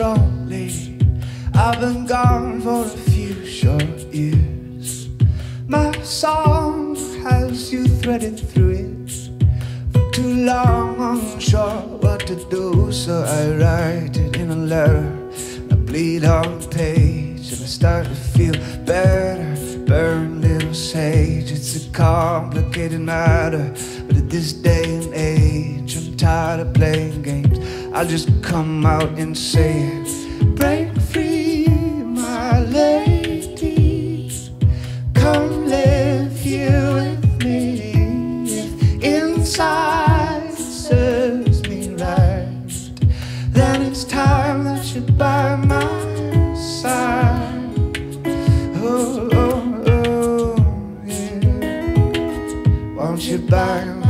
strongly. I've been gone for a few short years. My song has you threaded through it. For too long, unsure what to do, so I write it in a letter. I bleed on the page, and I start to feel better. Burn little sage, it's a complicated matter. But at this day and age, I'm tired of playing games. I'll just come out and say it. Break free, my lady. Come live here with me. Inside serves me right, then it's time that you're by my side. Oh, oh, oh, yeah. Won't you by my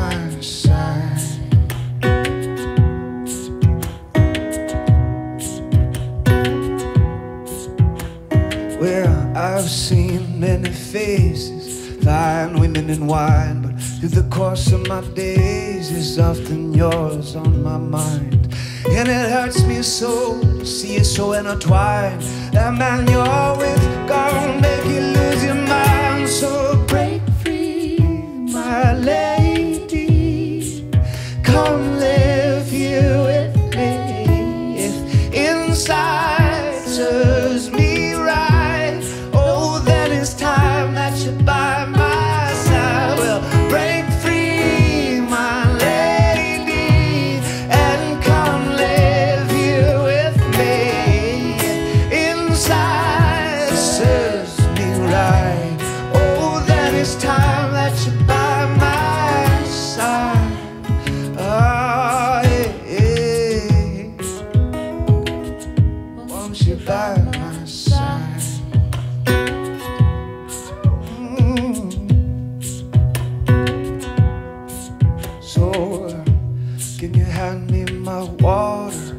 Well, I've seen many faces, fine women and wine, but through the course of my days, it's often yours on my mind. And it hurts me so to see you so intertwined. That man you're with, oh, it's time that you're by my side. Ah, yeah, yeah. You by my side? Mm. So, can you hand me my water?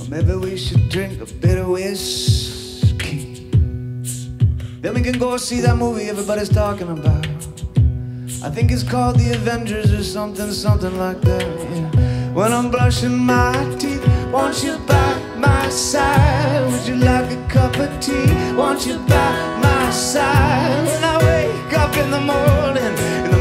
Or maybe we should drink a bit of whiskey. Then we can go see that movie everybody's talking about. I think it's called The Avengers or something, something like that. Yeah. When I'm brushing my teeth, won't you by my side? Would you like a cup of tea? Won't you by my side? When I wake up in the morning,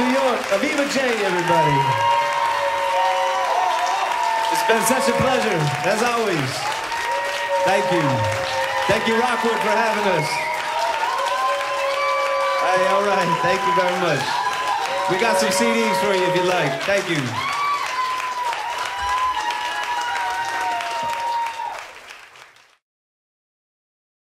New York. Aviva Jaye, everybody. It's been such a pleasure, as always. Thank you. Thank you, Rockwood, for having us. Hey, all right. Thank you very much. We got some CDs for you if you like. Thank you.